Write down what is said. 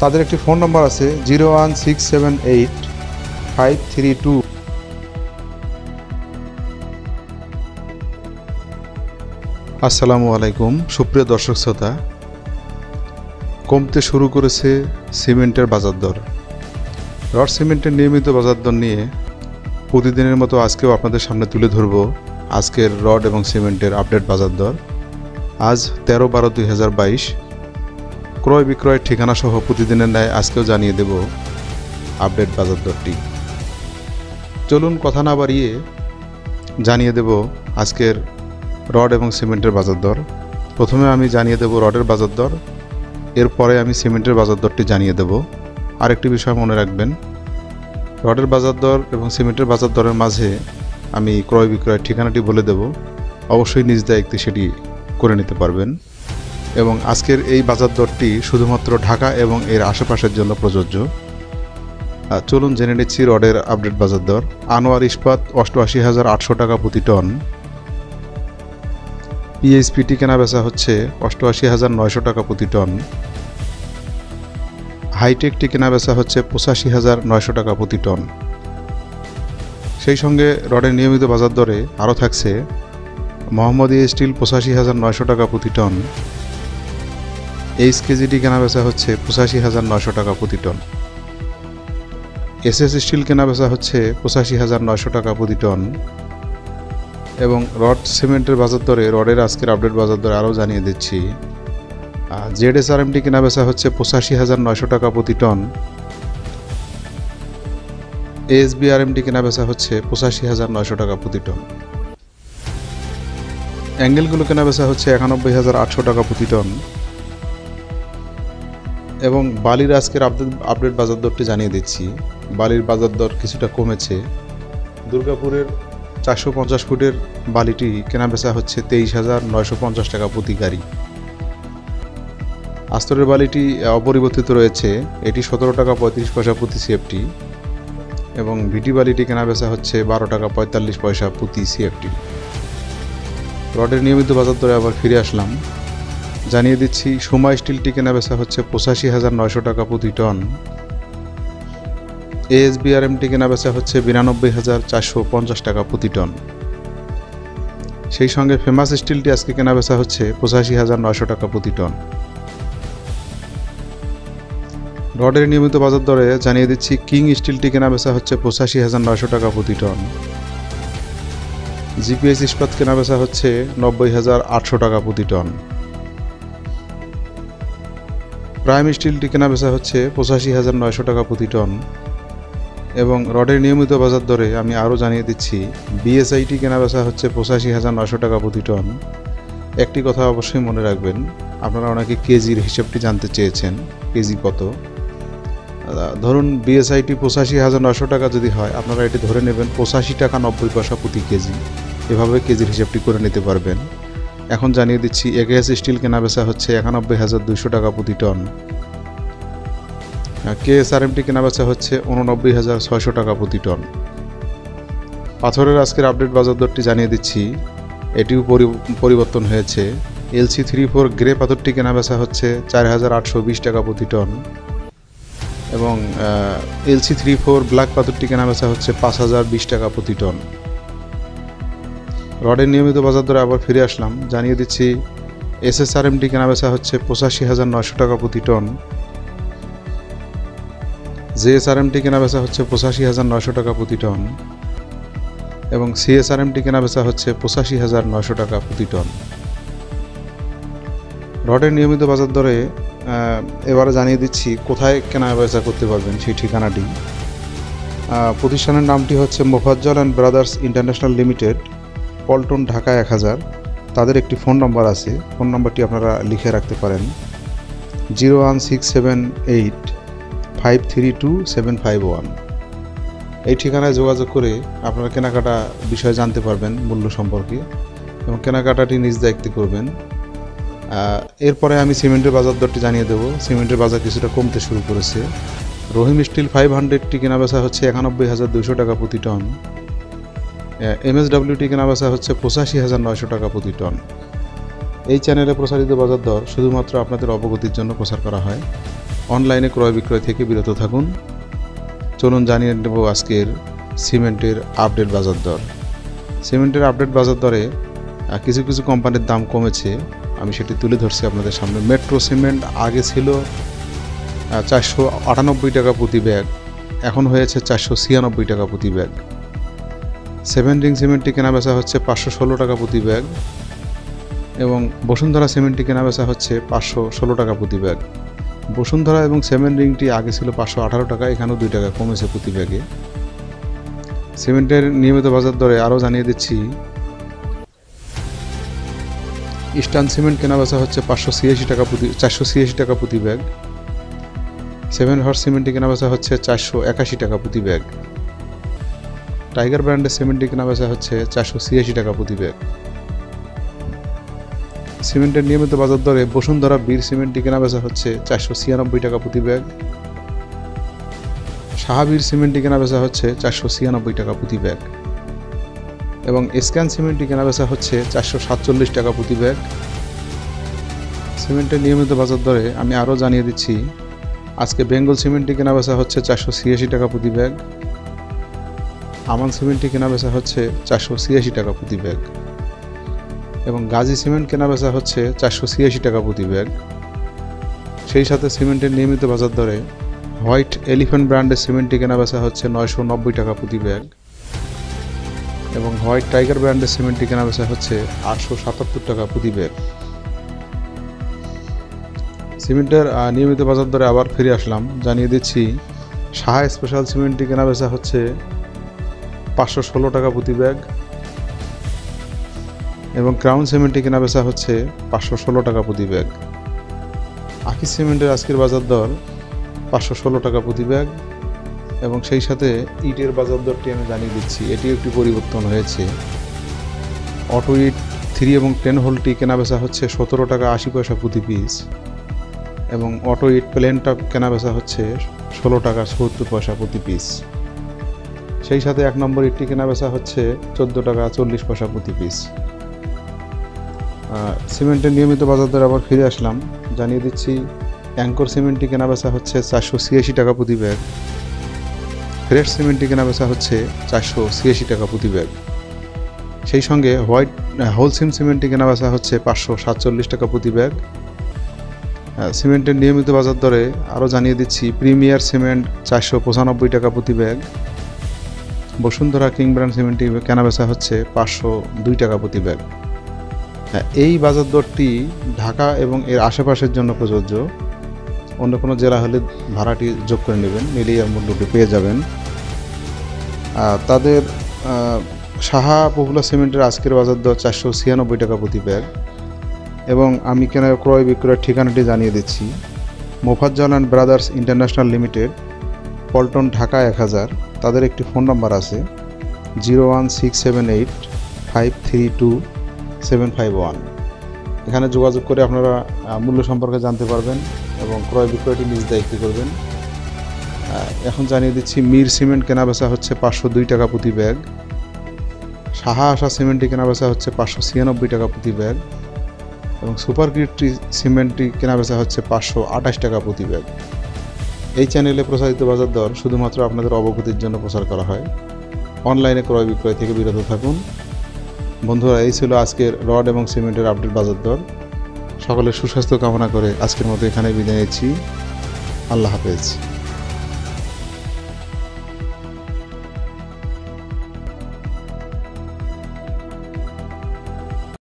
তাদের একটি phone number আছে zero one six seven eight five three two. আসসালামু আলাইকুম, সুপ্রিয় দর্শক শ্রোতা। কমতে শুরু করেছে সিমেন্টের বাজার দর রড সিমেন্টের নিয়মিত বাজার দর নিয়ে প্রতিদিনের মতো আজকেও আপনাদের সামনে তুলে ধরব আজকের রড এবং সিমেন্টের আপডেট বাজার দর আজ তেরো বারো দুই হাজার বাইশ ক্রয় বিক্রয়ের ঠিকানা সহ প্রতিদিনের ন্যায় আজকেও জানিয়ে দেব আপডেট বাজার দরটি চলুন কথা না বাড়িয়ে জানিয়ে দেব আজকের রড এবং সিমেন্টের বাজার দর। প্রথমে আমি জানিয়ে দেব রডের বাজার দর, এরপরে আমি সিমেন্টের বাজার দরটি জানিয়ে দেব। আরেকটি বিষয় মনে রাখবেন, রডের বাজার দর এবং সিমেন্টের বাজার দরের মাঝে আমি ক্রয় বিক্রয়ের ঠিকানাটি বলে দেব। অবশ্যই নিজ দায়িত্বে সেটি করে নিতে পারবেন। এবং আজকের এই বাজার দরটি শুধুমাত্র ঢাকা এবং এর আশেপাশের জন্য প্রযোজ্য। চলুন জেনে নিচ্ছি রডের আপডেট বাজার দর। আনোয়ার ইস্পাত অষ্টআশি হাজার আটশো টাকা প্রতি টন। পিএইচপিটি কেনা বেচা হচ্ছে অষ্টআশি হাজার নয়শো টাকা প্রতি টন। হাইটেকটি কেনা বেচা হচ্ছে পঁচাশি হাজার নয়শো টাকা প্রতি টন। সেই সঙ্গে রডের নিয়মিত বাজার দরে আরও থাকছে মোহাম্মদী স্টিল পঁচাশি হাজার নয়শো টাকা প্রতি টন। এইচ কেজিটি কেনা বেচা হচ্ছে পঁচাশি হাজার নয়শো টাকা প্রতি টন। এসএস স্টিল কেনা বেচা হচ্ছে পঁচাশি হাজার নয়শো টাকা প্রতি টন। এবং রড সিমেন্টের বাজার দরে, রডের আজকের আপডেট বাজার দরে আরও জানিয়ে দিচ্ছি। জেড এস আর এমটি কেনা বেচা হচ্ছে পঁচাশি হাজার নয়শো টাকা প্রতি টন। এএসবি আর এমটি কেনা বেচা হচ্ছে পঁচাশি হাজার নয়শো টাকা প্রতি টন। অ্যাঙ্গেলগুলো কেনা বেচা হচ্ছে একানব্বই হাজার আটশো টাকা প্রতি টন। এবং বালির আজকের আপডেট আপডেট বাজার দরটি জানিয়ে দিচ্ছি। বালির বাজার দর কিছুটা কমেছে। দুর্গাপুরের চারশো পঞ্চাশ ফুটের বালিটি কেনা বেচা হচ্ছে তেইশ হাজার নয়শো পঞ্চাশ টাকা প্রতি গাড়ি। আস্তরের বালিটি অপরিবর্তিত রয়েছে। এটি সতেরো টাকা পঁয়ত্রিশ পয়সা প্রতি সিএফটি এবং ভিটি বালিটি কেনা বেচা হচ্ছে বারো টাকা পঁয়তাল্লিশ পয়সা প্রতি সিএফটি রডের নিয়মিত বাজার দরে আবার ফিরে আসলাম। জানিয়ে দিচ্ছি সুমা স্টিলটি কেনা বেচা হচ্ছে পঁচাশি হাজার নয়শো টাকা প্রতি টন। এএসবিআরএমটি কেনা বেচা হচ্ছে বিরানব্বই হাজার চারশো পঞ্চাশ টাকা প্রতি টন। সেই সঙ্গে ফেমাস স্টিলটি আজকে কেনা বেচা হচ্ছে পঁচাশি হাজার নয়শো টাকা প্রতি টন। রডের নিয়মিত বাজার দরে জানিয়ে দিচ্ছি, কিং স্টিলটি কেনা বেচা হচ্ছে পঁচাশি হাজার নয়শো টাকা প্রতি টন। জিপিএস ইস্পাত কেনা বেচা হচ্ছে নব্বই হাজার আটশো টাকা প্রতি টন। প্রাইম স্টিলটি কেনা বেচা হচ্ছে পঁচাশি হাজার নয়শো টাকা প্রতি টন। এবং রডের নিয়মিত বাজার দরে আমি আরও জানিয়ে দিচ্ছি বিএসআইটি কেনা বেচা হচ্ছে পঁচাশি হাজার নয়শো টাকা প্রতি টন। একটি কথা অবশ্যই মনে রাখবেন, আপনারা অনেকে কেজির হিসেবটি জানতে চেয়েছেন, কেজি কত। ধরুন বিএসআইটি পঁচাশি হাজার নয়শো টাকা যদি হয়, আপনারা এটি ধরে নেবেন পঁচাশি টাকা নব্বই পয়সা প্রতি কেজি। এভাবে কেজির হিসেবটি করে নিতে পারবেন। এখন জানিয়ে দিচ্ছি একেএস স্টিল কেনা বেচা হচ্ছে একানব্বই হাজার দুশো টাকা প্রতি টন। কেএসআরএমটি কেনা বেচা হচ্ছে উননব্বই হাজার ছয়শো টাকা প্রতি টন। পাথরের আজকের আপডেট বাজার দরটি জানিয়ে দিচ্ছি, এটিও পরিবর্তন হয়েছে। এলসি থ্রি ফোর গ্রে পাথরটি কেনা বেচা হচ্ছে চার হাজার আটশো বিশ টাকা প্রতি টন। এবং এলসি থ্রি ফোর ব্ল্যাক পাথরটি কেনা বেচা হচ্ছে পাঁচ হাজার বিশ টাকা প্রতি টন। রডের নিয়মিত বাজার দরে আবার ফিরে আসলাম। জানিয়ে দিচ্ছি, এসএসআরএমটি কেনা বেচা হচ্ছে পঁচাশি হাজার নয়শো টাকা প্রতি টন। জেএসআরএমটি কেনা বেচা হচ্ছে পঁচাশি হাজার নয়শো টাকা প্রতি টন। এবং সিএসআরএমটি কেনা বেচা হচ্ছে পঁচাশি হাজার নয়শো টাকা প্রতি টন। রডের নিয়মিত বাজার দরে এবারে জানিয়ে দিচ্ছি, কোথায় কেনা বেচা করতে পারবেন সেই ঠিকানাটি। প্রতিষ্ঠানের নামটি হচ্ছে Mofazzal and Brothers International Limited. Paltan, Dhaka এক হাজার। তাদের একটি ফোন নম্বর আছে। ফোন নম্বরটি আপনারা লিখে রাখতে পারেন। Zero one six seven eight five three two seven five one. এই ঠিকানায় যোগাযোগ করে আপনারা কেনাকাটা বিষয় জানতে পারবেন মূল্য সম্পর্কে এবং কেনাকাটাটি নিজ দায়িত্বে করবেন। এরপরে আমি সিমেন্টের বাজার দরটি জানিয়ে দেবো। সিমেন্টের বাজার কিছুটা কমতে শুরু করেছে। রহিম স্টিল ফাইভ হান্ড্রেডটি কেনা বেচা হচ্ছে একানব্বই হাজার দুশো টাকা প্রতি টন। এমএসডাব্লিউটি কেনা বেচা হচ্ছে পঁচাশি হাজার নয়শো টাকা প্রতি টন। এই চ্যানেলে প্রসারিত বাজার দর শুধুমাত্র আপনাদের অবগতির জন্য প্রচার করা হয়। অনলাইনে ক্রয় বিক্রয় থেকে বিরত থাকুন। চলুন জানিয়ে নেব আজকের সিমেন্টের আপডেট বাজার দর। সিমেন্টের আপডেট বাজার দরে কিছু কিছু কোম্পানির দাম কমেছে। আমি সেটি তুলে ধরছি আপনাদের সামনে। মেট্রো সিমেন্ট আগে ছিল চারশো আটানব্বই টাকা প্রতি ব্যাগ এখন হয়েছে চারশো ছিয়ানব্বই টাকা প্রতি ব্যাগ সেভেন রিং সিমেন্টটি কেনা বেচা হচ্ছে পাঁচশো ষোলো টাকা প্রতি ব্যাগ এবং বসুন্ধরা সিমেন্টটি কেনা বেচা হচ্ছে পাঁচশো ষোলো টাকা প্রতি ব্যাগ। বসুন্ধরা এবং সেভেন রিংটি আগে ছিল পাঁচশো আঠারো টাকা, এখানেও দুই টাকা কমেছে প্রতি ব্যাগে। সিমেন্টের নিয়মিত বাজার দরে আরও জানিয়ে দিচ্ছি, ইস্টার্ন সিমেন্ট কেনা বেচা হচ্ছে পাঁচশো ছিয়াশি টাকা প্রতি চারশো ছিয়াশি টাকা প্রতি ব্যাগ। সেভেন হর্স সিমেন্টটি কেনা বেচা হচ্ছে চারশো একাশি টাকা প্রতি ব্যাগ। টাইগার ব্র্যান্ডের সিমেন্টটি কেনা বেচা হচ্ছে চারশো ছিয়াশি টাকা প্রতি ব্যাগ সিমেন্টের নিয়মিত বাজার দরে বসুন্ধরা বীর সিমেন্টটি কেনা বেচা হচ্ছে চারশো ছিয়ানব্বই টাকা প্রতি ব্যাগ সাহাবীর সিমেন্টটি কেনা বেচা হচ্ছে চারশো ছিয়ানব্বই টাকা প্রতি ব্যাগ এবং স্ক্যান সিমেন্টটি কেনা বেচা হচ্ছে চারশো সাতচল্লিশ টাকা প্রতি ব্যাগ সিমেন্টের নিয়মিত বাজার দরে আমি আরও জানিয়ে দিচ্ছি, আজকে বেঙ্গল সিমেন্টটি কেনা বেচা হচ্ছে চারশো ছিয়াশি টাকা প্রতি ব্যাগ আমান সিমেন্টটি কেনা বেচা হচ্ছে চারশো ছিয়াশি টাকা প্রতি ব্যাগ। এবং গাজী সিমেন্ট কেনা বেচা হচ্ছে চারশো ছিয়াশি টাকা প্রতি ব্যাগ। সেই সাথে সিমেন্টের নিয়মিত বাজার দরে হোয়াইট এলিফ্যান্ট ব্র্যান্ডের সিমেন্টটি কেনা বেচা হচ্ছে নয়শো নব্বই টাকা প্রতি ব্যাগ। এবং হোয়াইট টাইগার ব্র্যান্ডের সিমেন্টটি কেনা বেচা হচ্ছে আটশো সাতাত্তর টাকা প্রতি ব্যাগ। সিমেন্টের নিয়মিত বাজার দরে আবার ফিরে আসলাম। জানিয়ে দিচ্ছি সাহা স্পেশাল সিমেন্টটি কেনা বেচা হচ্ছে পাঁচশো ষোলো টাকা প্রতি ব্যাগ। এবং ক্রাউন সিমেন্টটি কেনা বেচা হচ্ছে পাঁচশো ষোলো টাকা প্রতি ব্যাগ। আকি সিমেন্টের আজকের বাজার দর পাঁচশো ষোলো টাকা প্রতি ব্যাগ। এবং সেই সাথে ইটের বাজার দরটি আমি জানিয়ে দিচ্ছি এটি একটি পরিবর্তন হয়েছে। অটো ইট থ্রি এবং টেন হোলটি কেনা বেচা হচ্ছে সতেরো টাকা আশি পয়সা প্রতি পিস। এবং অটো ইট প্লেনটা কেনা বেচা হচ্ছে ষোলো টাকা সত্তর পয়সা প্রতি পিস। সেই সাথে এক নম্বর ইটটি কেনা বেচা হচ্ছে চোদ্দ টাকা চল্লিশ পয়সা প্রতি পিস সিমেন্টের নিয়মিত বাজার দরে আবার ফিরে আসলাম। জানিয়ে দিচ্ছি, অ্যাঙ্কর সিমেন্টটি কেনা বেচা হচ্ছে চারশো ছিয়াশি টাকা প্রতি ব্যাগ ফ্রেশ সিমেন্টটি কেনা বেচা হচ্ছে চারশো ছিয়াশি টাকা প্রতি ব্যাগ সেই সঙ্গে হোয়াইট হোলসিম সিমেন্টটি কেনা বেচা হচ্ছে পাঁচশো সাতচল্লিশ টাকা প্রতি ব্যাগ সিমেন্টের নিয়মিত বাজার দরে আরও জানিয়ে দিচ্ছি, প্রিমিয়ার সিমেন্ট চারশো পঁচানব্বই টাকা প্রতি ব্যাগ বসুন্ধরা কিং ব্র্যান্ড সিমেন্টটি কেনা বেচা হচ্ছে পাঁচশো দুই টাকা প্রতি ব্যাগ। হ্যাঁ, এই বাজার দরটি ঢাকা এবং এর আশেপাশের জন্য প্রযোজ্য। অন্য কোনো জেলা হলে ভাড়াটি যোগ করে নেবেন আর মূল্যটি পেয়ে যাবেন। তাদের সাহা পপুলার সিমেন্টের আজকের বাজার দর চারশো ছিয়ানব্বই টাকা প্রতি ব্যাগ। এবং আমি কেন ক্রয় বিক্রয়ের ঠিকানাটি জানিয়ে দিচ্ছি। Mofazzal and Brothers International Limited Paltan Dhaka এক হাজার। তাদের একটি ফোন নাম্বার আছে zero one six seven eight five three two seven five one. এখানে যোগাযোগ করে আপনারা মূল্য সম্পর্কে জানতে পারবেন এবং ক্রয় বিক্রয়টি নিজ দায়িত্বে করবেন। এখন জানিয়ে দিচ্ছি, মির সিমেন্ট কেনা বেচা হচ্ছে পাঁচশো দুই টাকা প্রতি ব্যাগ। সাহা আশা সিমেন্টটি কেনা বেচা হচ্ছে পাঁচশো ছিয়ানব্বই টাকা প্রতি ব্যাগ। এবং সুপার গ্রিডটি সিমেন্টটি কেনা বেচা হচ্ছে পাঁচশো আঠাশ টাকা প্রতি ব্যাগ। এই চ্যানেলে প্রসারিত বাজার দর শুধুমাত্র আপনাদের অবগতির জন্য প্রচার করা হয়। অনলাইনে ক্রয় বিক্রয় থেকে বিরত থাকুন। বন্ধুরা, এই ছিল আজকের রড এবং সিমেন্টের আপডেট বাজার দর। সকলের সুস্বাস্থ্য কামনা করে আজকের মতো এখানে বিদায় নিচ্ছি। আল্লাহ হাফেজ।